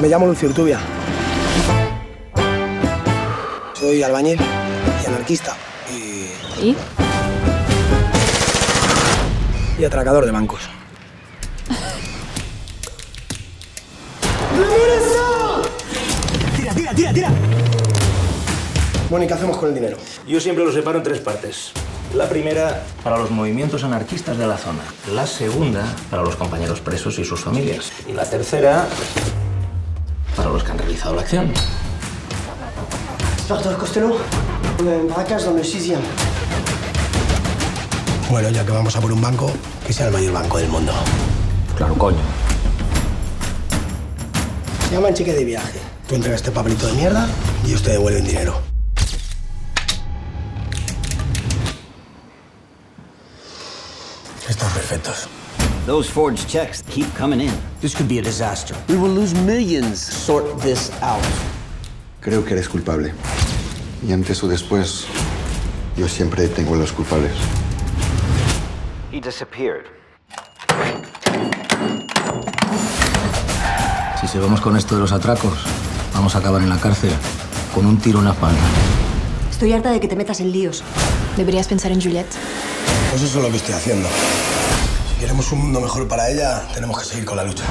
Me llamo Lucio Urtubia. Soy albañil y anarquista y, ¿Y? y atracador de bancos. ¡Tira, tira, tira, tira! Bueno, ¿y qué hacemos con el dinero? Yo siempre lo separo en tres partes. La primera para los movimientos anarquistas de la zona. La segunda para los compañeros presos y sus familias. Y la tercera para los que han realizado la acción. Inspector Costello, en Barracas, dans le 6 Bueno, ya que vamos a por un banco, que sea el mayor banco del mundo. Claro, coño. Se llama el cheque de viaje. Tú entregas este papelito de mierda y ellos te devuelven dinero. Están perfectos. Those forged checks keep coming in. This could be a disaster. We will lose millions. Sort this out. Creo que eres culpable. Y antes o después, yo siempre tengo a los culpables. He disappeared. Si seguimos con esto de los atracos, vamos a acabar en la cárcel con un tiro en la espalda. Estoy harta de que te metas en líos. Deberías pensar en Juliette. Pues eso es lo que estoy haciendo. Si queremos un mundo mejor para ella, tenemos que seguir con la lucha.